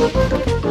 으아!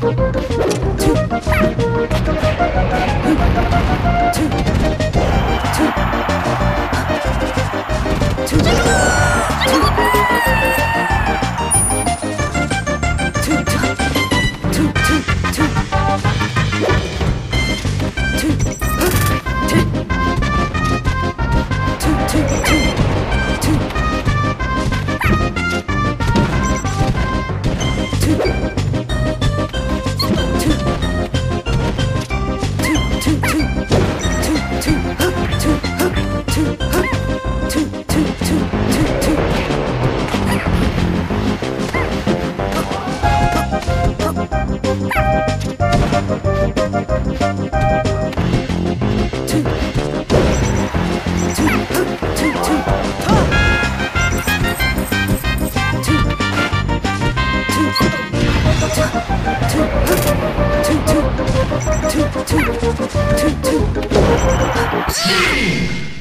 two, two. Sing!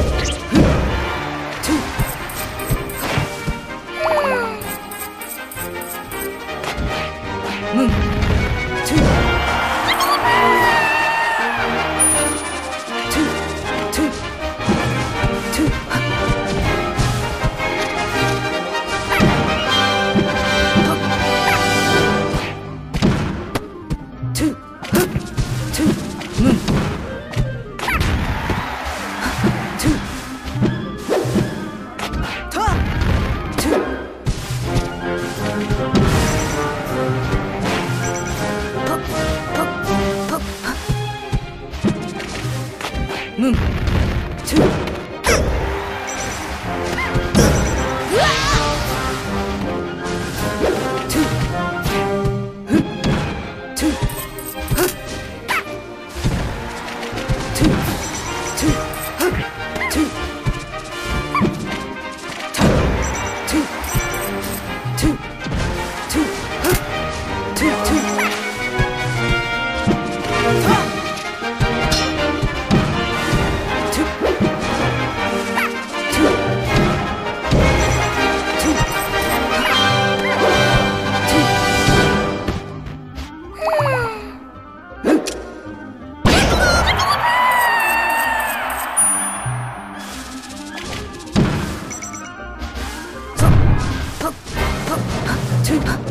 Hı. 뭉 退吧。